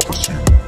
prophecy.